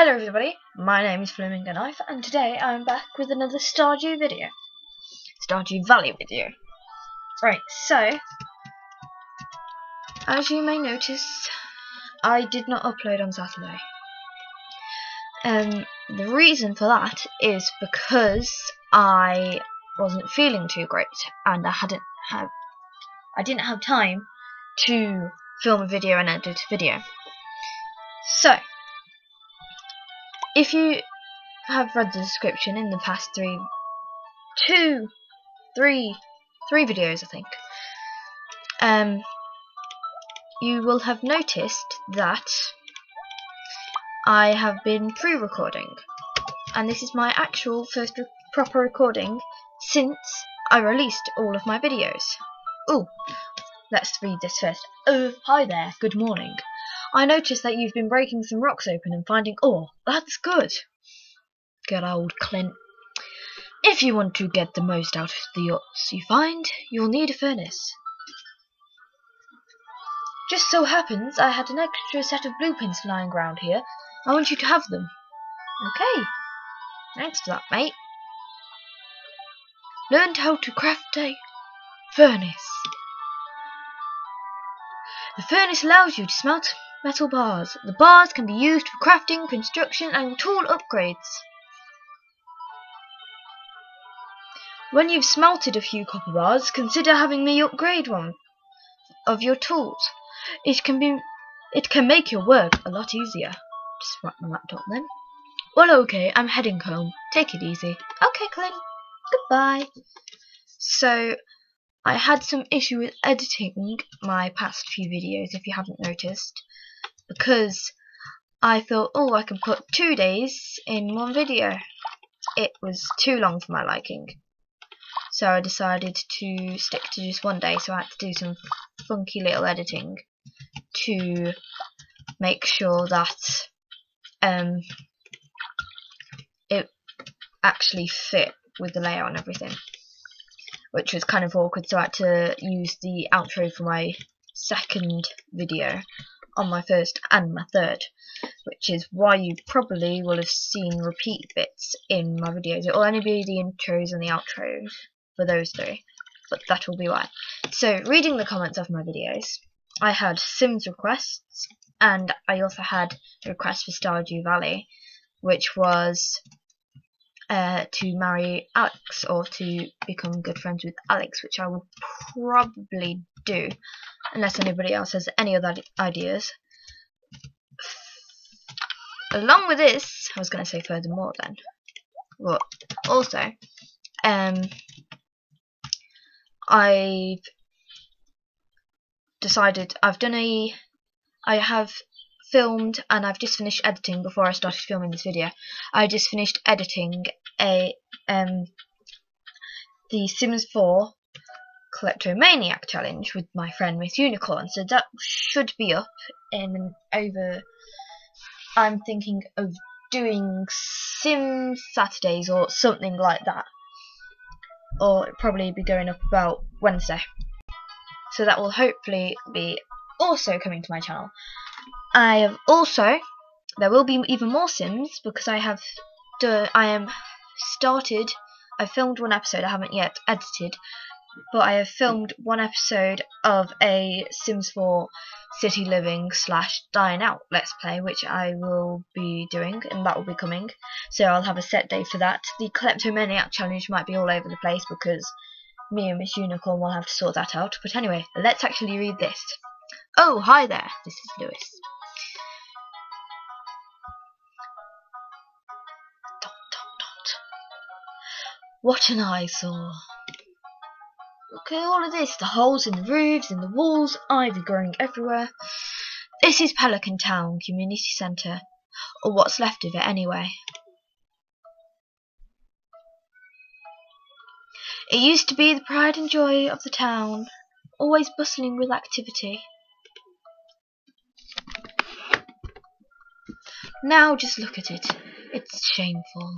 Hello everybody, my name is Flamingo Life and today I'm back with another Stardew video. Stardew Valley video. Right, so as you may notice I did not upload on Saturday. Um the reason for that is because I wasn't feeling too great and I hadn't have I didn't have time to film a video and edit a video. So if you have read the description in the past three, two, three, three videos, I think, um, you will have noticed that I have been pre-recording, and this is my actual first re proper recording since I released all of my videos. Oh, let's read this first. Oh, hi there, good morning. I noticed that you've been breaking some rocks open and finding ore. That's good. Good old Clint. If you want to get the most out of the ores you find, you'll need a furnace. Just so happens I had an extra set of blueprints lying around here. I want you to have them. Okay. Thanks for that, mate. Learned how to craft a furnace. The furnace allows you to smelt metal bars. The bars can be used for crafting, construction and tool upgrades. When you've smelted a few copper bars, consider having me upgrade one of your tools. It can be it can make your work a lot easier. Just wrap my laptop then. Well okay, I'm heading home. Take it easy. Okay, Clint. Goodbye. So I had some issue with editing my past few videos if you haven't noticed because I thought, oh, I can put two days in one video. It was too long for my liking. So I decided to stick to just one day, so I had to do some funky little editing to make sure that um, it actually fit with the layout and everything. Which was kind of awkward, so I had to use the outro for my second video on my first and my third, which is why you probably will have seen repeat bits in my videos. It will only be the intros and the outros for those three, but that will be why. So, reading the comments of my videos, I had Sims requests, and I also had a request for Stardew Valley, which was uh, to marry Alex or to become good friends with Alex, which I will probably do, unless anybody else has any other ideas. Along with this, I was going to say furthermore then, but also, um, I've decided I've done a, I have filmed and I've just finished editing before I started filming this video. I just finished editing a um the Sims 4 Kleptomaniac challenge with my friend Miss Unicorn. So that should be up in over I'm thinking of doing Sims Saturdays or something like that. Or probably be going up about Wednesday. So that will hopefully be also coming to my channel. I have also there will be even more Sims because I have done I am started I filmed one episode I haven't yet edited but I have filmed one episode of a Sims 4 City Living slash Dying Out Let's Play which I will be doing and that will be coming. So I'll have a set day for that. The Kleptomaniac challenge might be all over the place because me and Miss Unicorn will have to sort that out. But anyway let's actually read this. Oh hi there. This is Lewis What an eyesore. Look at all of this, the holes in the roofs, in the walls, ivy growing everywhere. This is Pelican Town Community Centre, or what's left of it anyway. It used to be the pride and joy of the town, always bustling with activity. Now just look at it. It's shameful.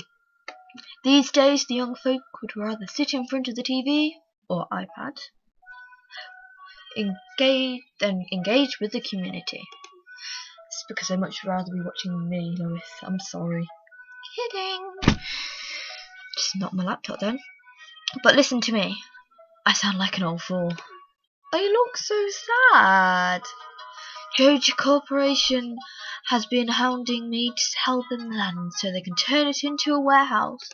These days the young folk would rather sit in front of the TV or iPad engage than engage with the community. It's because I'd much rather be watching me, Lois. I'm sorry. Kidding. Just not my laptop then. But listen to me. I sound like an old fool. I look so sad. Joja Corporation has been hounding me to sell them land so they can turn it into a warehouse.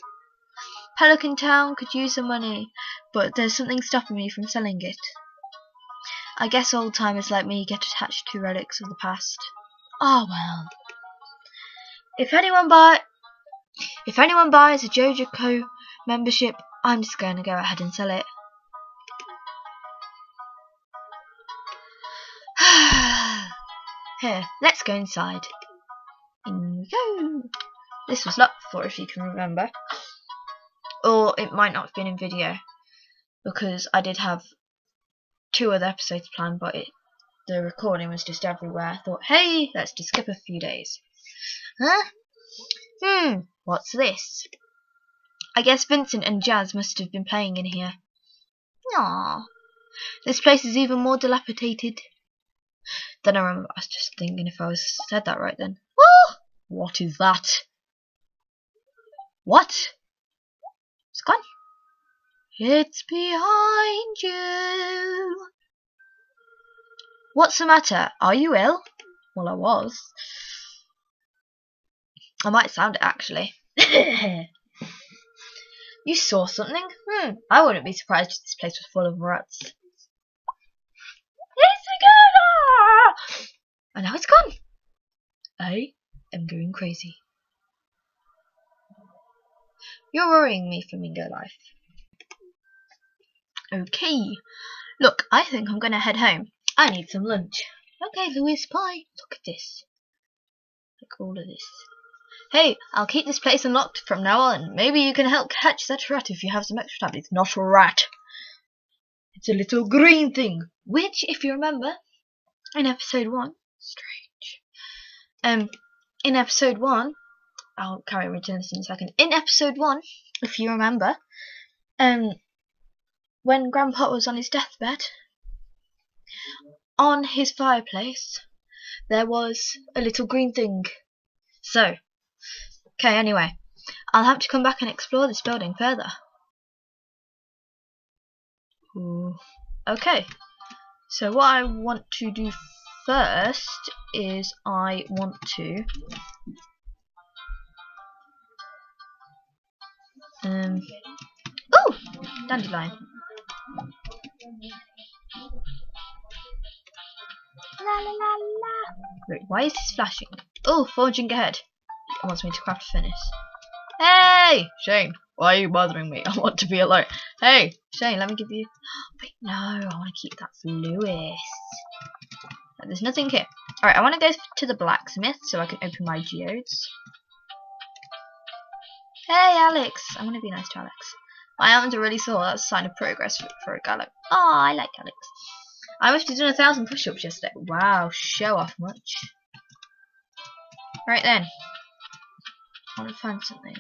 Pelican Town could use the money, but there's something stopping me from selling it. I guess old timers like me get attached to relics of the past. Ah oh, well. If anyone buy if anyone buys a Joja Co membership, I'm just going to go ahead and sell it. Here, let's go inside. In we go. This was locked before, if you can remember. Or it might not have been in video, because I did have two other episodes planned, but it, the recording was just everywhere. I thought, hey, let's just skip a few days. Huh? Hmm, what's this? I guess Vincent and Jazz must have been playing in here. Aww. This place is even more dilapidated. Then I remember I was just thinking if I was said that right then. Oh, what is that? What? It's behind you. What's the matter? Are you ill? Well, I was. I might sound it actually. you saw something? Hmm, I wouldn't be surprised if this place was full of rats. It's again! And now it's gone. I am going crazy. You're worrying me, Flamingo Life. Okay. Look, I think I'm gonna head home. I need some lunch. Okay, Lewis Pie. Look at this. Look at all of this. Hey, I'll keep this place unlocked from now on. Maybe you can help catch that rat if you have some extra time. It's not a rat. It's a little green thing. Which, if you remember, in episode one, strange. Um, in episode one, I'll carry on reading this in a second. In episode one, if you remember, um, when Grandpa was on his deathbed, on his fireplace, there was a little green thing. So, okay, anyway, I'll have to come back and explore this building further. Ooh. Okay, so what I want to do first is I want to um oh dandelion la la la wait why is this flashing oh forging ahead it wants me to craft a furnace hey Shane why are you bothering me I want to be alone hey Shane let me give you wait no I want to keep that for Lewis there's nothing here. Alright, I want to go to the blacksmith so I can open my geodes. Hey, Alex! I want to be nice to Alex. My arms are really sore. That's a sign of progress for, for a gallop. Oh, I like Alex. I must have done a thousand push-ups yesterday. Wow, show off much. Right then. I want to find something.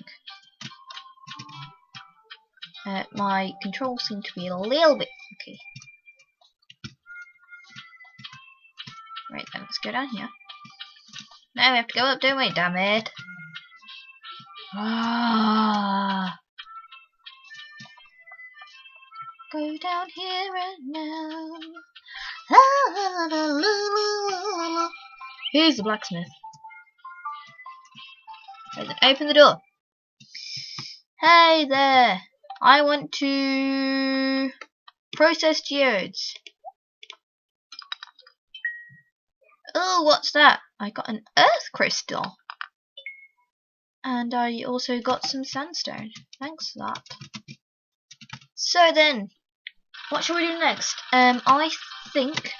Uh, my controls seem to be a little bit funky. Right then, let's go down here. Now we have to go up, don't we? Damn it. Ah. Go down here and now. Here's the blacksmith. Open the door. Hey there. I want to process geodes. Oh, what's that? I got an earth crystal. And I also got some sandstone. Thanks for that. So then, what shall we do next? Um, I think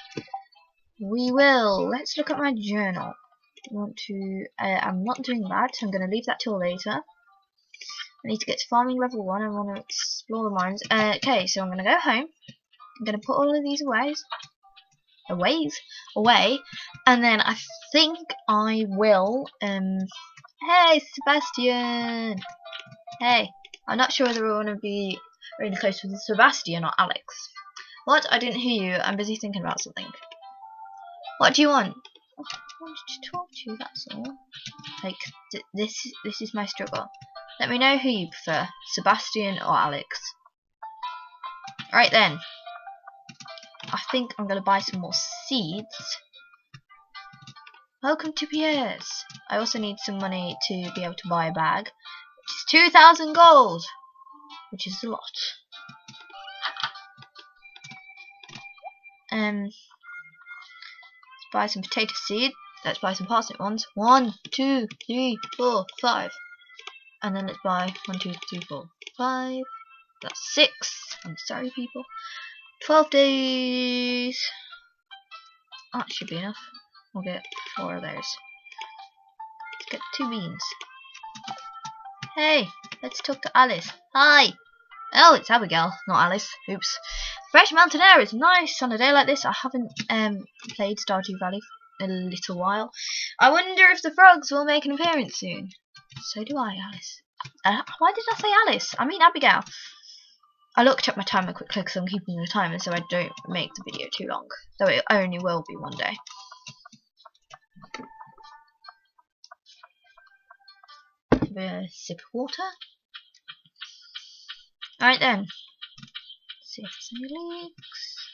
we will. Let's look at my journal. I want to. Uh, I'm not doing that. I'm going to leave that till later. I need to get to farming level one. I want to explore the mines. Uh, okay, so I'm going to go home. I'm going to put all of these away away, away, and then I think I will. Um, hey, Sebastian. Hey, I'm not sure whether we want to be really close with Sebastian or Alex. What? I didn't hear you. I'm busy thinking about something. What do you want? I wanted to talk to you, that's all. Like, this, this is my struggle. Let me know who you prefer, Sebastian or Alex. Right then. I think I'm going to buy some more seeds. Welcome to Pierre's. I also need some money to be able to buy a bag, which is 2,000 gold, which is a lot. Um, let's buy some potato seed. Let's buy some parsnip ones. One, two, three, four, five. And then let's buy one, two, three, four, five. That's six. I'm sorry, people. Twelve days. That should be enough. We'll get four of those. Let's get two beans. Hey, let's talk to Alice. Hi. Oh, it's Abigail, not Alice. Oops. Fresh mountain air is nice on a day like this. I haven't um, played Stardew Valley in a little while. I wonder if the frogs will make an appearance soon. So do I, Alice. Uh, why did I say Alice? I mean Abigail. I looked at my timer quickly because I'm keeping the timer so I don't make the video too long. Though it only will be one day. A sip of water. Alright then. Let's see if there's any leaks.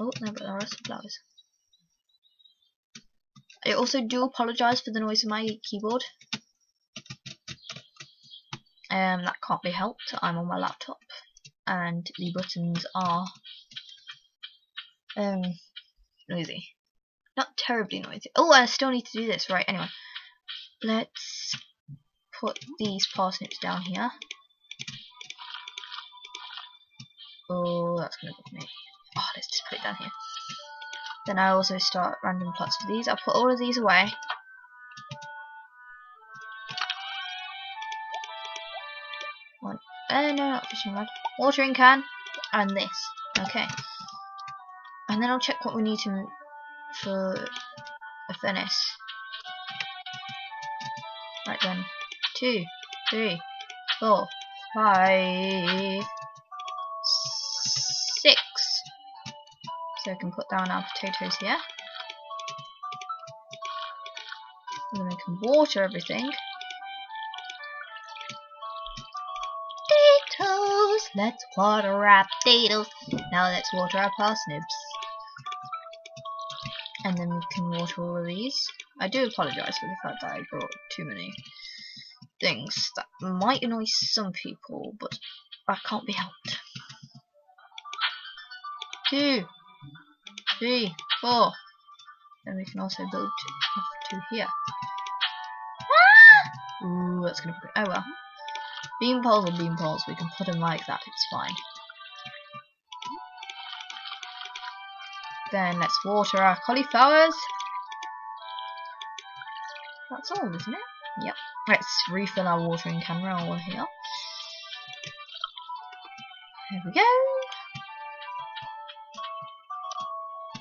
Oh, no, but there are some flowers. I also do apologise for the noise of my keyboard. Um, that can't be helped. I'm on my laptop, and the buttons are um noisy. Not terribly noisy. Oh, I still need to do this. Right. Anyway, let's put these parsnips down here. Oh, that's gonna be me. Oh, let's just put it down here. Then I also start random plots for these. I'll put all of these away. One, uh, no, not fishing rod. Watering can, and this. Okay. And then I'll check what we need to for a furnace. Right then. Two, three, four, five, six. So I can put down our potatoes here. And then we can water everything. Potatoes! Let's water our potatoes. Now let's water our parsnips. And then we can water all of these. I do apologise for the fact that I brought too many things that might annoy some people, but that can't be helped. Two, three, four. Then we can also build two, two here. Ah! Ooh, that's gonna be. Oh well. Beam poles are beam poles. We can put them like that. It's fine. Then let's water our cauliflowers. That's all, isn't it? Yep. Let's refill our watering can we're here. There we go.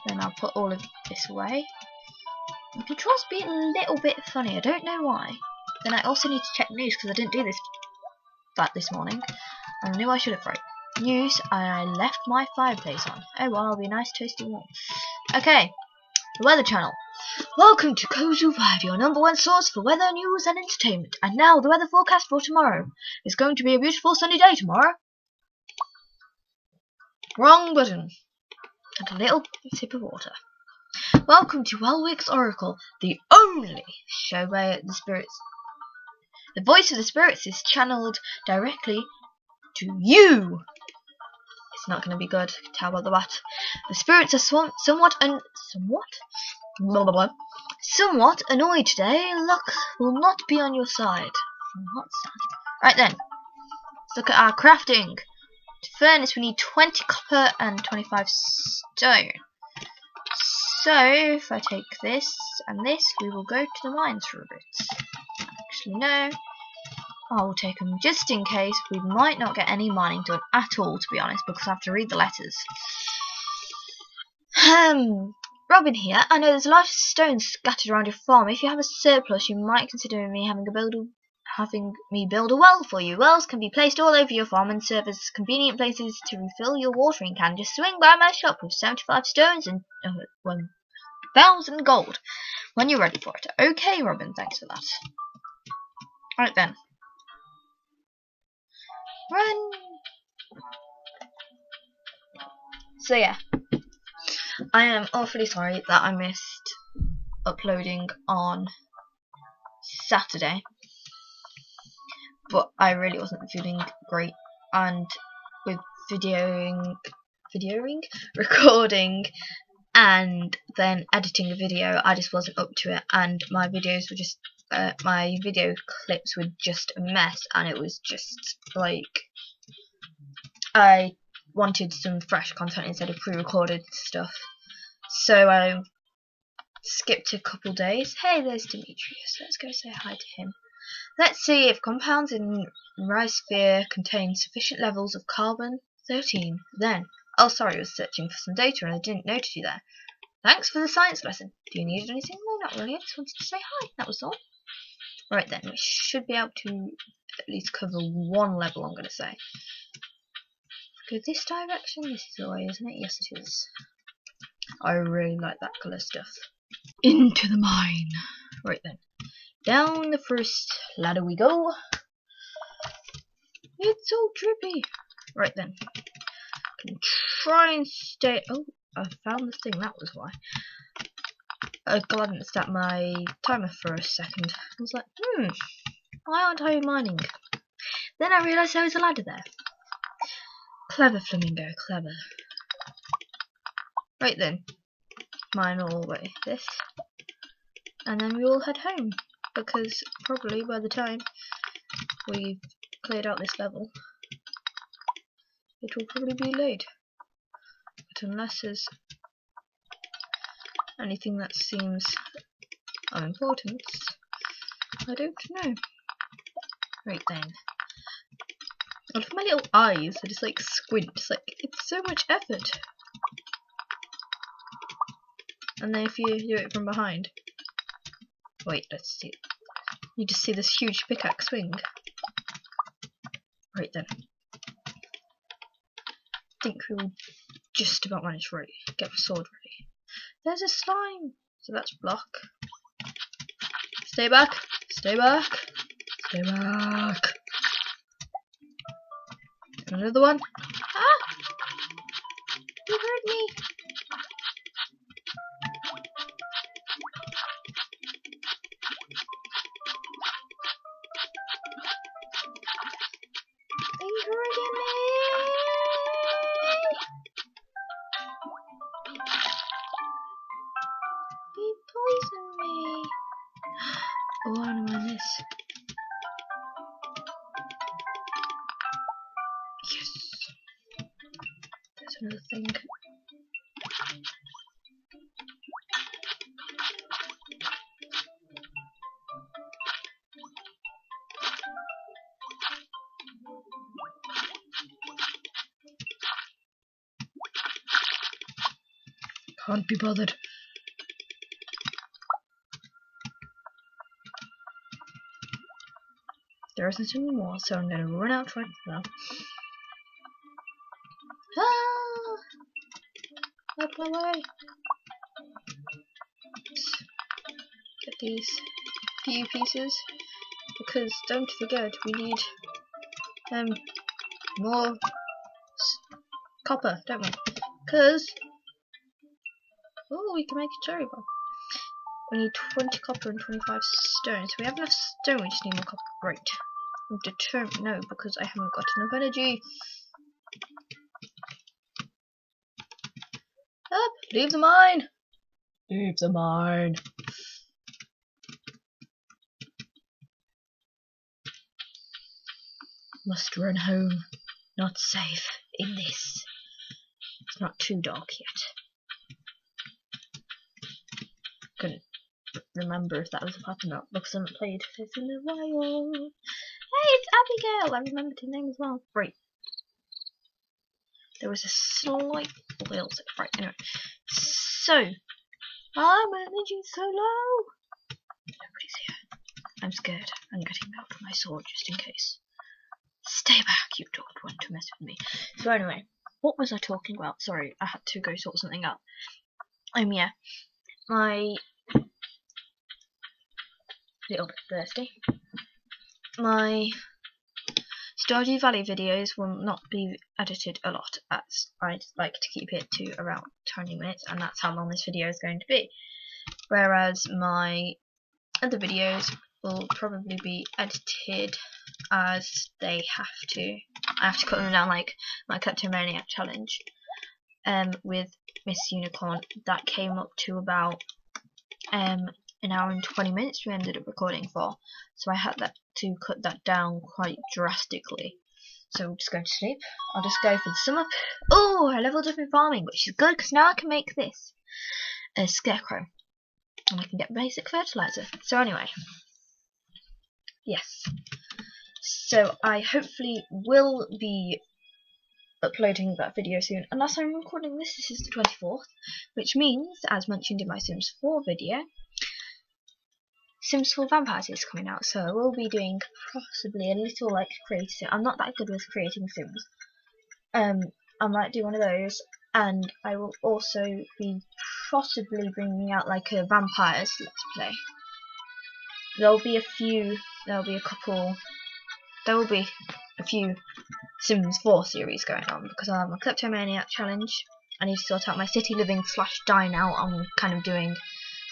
Then I'll put all of this away. The controls being a little bit funny. I don't know why. Then I also need to check news because I didn't do this that this morning. I knew I should have right. News, I left my fireplace on. Oh well, I'll be nice toasty warm. Okay, the Weather Channel. Welcome to Kozu 5, your number one source for weather, news and entertainment. And now the weather forecast for tomorrow. It's going to be a beautiful sunny day tomorrow. Wrong button. And a little sip of water. Welcome to Welwick's Oracle, the only show where the spirits the voice of the spirits is channeled directly to you. It's not going to be good. Tell about the what. The spirits are somewhat un somewhat blah, blah, blah. Somewhat annoyed today. Luck will not be on your side. Right then. Let's look at our crafting. To furnace we need 20 copper and 25 stone. So if I take this and this, we will go to the mines for a bit. Actually, no. I will take them just in case. We might not get any mining done at all, to be honest, because I have to read the letters. Um, Robin here. I know there's a lot of stones scattered around your farm. If you have a surplus, you might consider me having a build having me build a well for you. Wells can be placed all over your farm and serve as convenient places to refill your watering can. Just swing by my shop with 75 stones and uh, 1,000 gold when you're ready for it. Okay, Robin, thanks for that. Right then. Run! So yeah, I am awfully sorry that I missed uploading on Saturday, but I really wasn't feeling great, and with videoing, videoing, recording, and then editing a video, I just wasn't up to it, and my videos were just, uh, my video clips were just a mess, and it was just like, I wanted some fresh content instead of pre-recorded stuff. So I skipped a couple days. Hey, there's Demetrius. Let's go say hi to him. Let's see if compounds in Rhizosphere contain sufficient levels of carbon 13. Then, oh sorry, I was searching for some data and I didn't notice you there. Thanks for the science lesson. Do you need anything? No, not really. I just wanted to say hi. That was all. Right then, we should be able to at least cover one level, I'm going to say. Go this direction? This is the way, isn't it? Yes, it is. I really like that colour stuff. Into the mine. Right then. Down the first ladder we go. It's so trippy. Right then. Can try and stay. Oh, I found the thing. That was why. I glanced at my timer for a second. I was like, hmm, why aren't I mining? Then I realised there was a ladder there. Clever flamingo, clever. Right then, mine all way this, and then we all head home because probably by the time we've cleared out this level, it will probably be late. But unless there's anything that seems of importance, I don't know. Right then. I love my little eyes, I just like squint, it's like, it's so much effort. And then if you do it from behind, wait, let's see, you just see this huge pickaxe swing. Right then. I think we'll just about manage to get my sword ready. There's a slime! So that's block. Stay back, stay back, stay back. Another one. Another thing. Can't be bothered. There isn't any more, so I'm gonna run out right now. Ah! Get these few pieces because don't forget we need um more copper, don't we? Because oh, we can make a cherry bomb. We need 20 copper and 25 stone. So we have enough stone, we just need more copper. Right. I'm determined. No, because I haven't got enough energy. Up! Leave the mine! Leave the mine. Must run home. Not safe in this. It's not too dark yet. Couldn't remember if that was a part or not because I haven't played this in a while. Hey, it's Abigail! I remembered her name as well. Right. There was a slight little right, anyway. So I'm energy so low. Nobody's here. I'm scared. I'm getting out my sword just in case. Stay back, you don't want to mess with me. So anyway, what was I talking about? Sorry, I had to go sort something out. Um, yeah, my little bit thirsty. My Stardew Valley videos will not be edited a lot as I'd like to keep it to around 20 minutes and that's how long this video is going to be. Whereas my other videos will probably be edited as they have to. I have to cut them down like my Kleptomaniac challenge um, with Miss Unicorn. That came up to about um, an hour and 20 minutes we ended up recording for. So I had that to cut that down quite drastically. So I'm just going to sleep. I'll just go for the sum up. Oh, I leveled up in farming, which is good because now I can make this a scarecrow. And I can get basic fertilizer. So anyway, yes. So I hopefully will be uploading that video soon. Unless I'm recording this, this is the 24th, which means, as mentioned in my Sims 4 video, Sims 4 Vampires is coming out, so I will be doing possibly a little like creating. I'm not that good with creating Sims. Um, I might do one of those, and I will also be possibly bringing out like a vampires let's play. There'll be a few. There'll be a couple. There will be a few Sims 4 series going on because I have my Kleptomaniac challenge. I need to sort out my city living slash dine out. I'm kind of doing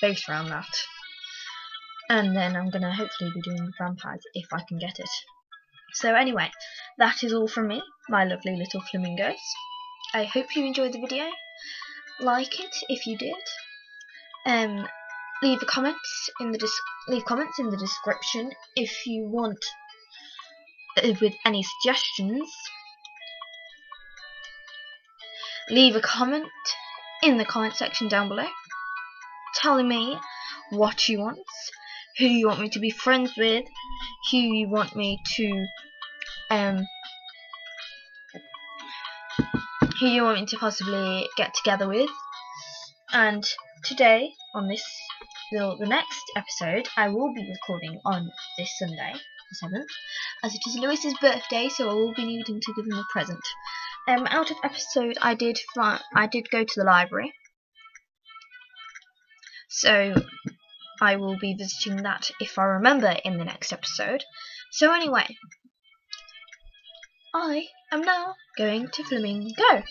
based around that. And then I'm going to hopefully be doing vampires if I can get it. So anyway, that is all from me, my lovely little flamingos. I hope you enjoyed the video. Like it if you did. Um, leave comments in the leave comments in the description if you want uh, with any suggestions. Leave a comment in the comment section down below telling me what you want who you want me to be friends with, who you want me to um who you want me to possibly get together with. And today, on this the, the next episode, I will be recording on this Sunday, the 7th, as it is Lewis's birthday, so I will be needing to give him a present. Um, out of episode, I did I did go to the library, so I will be visiting that if I remember in the next episode. So anyway, I am now going to Flamingo.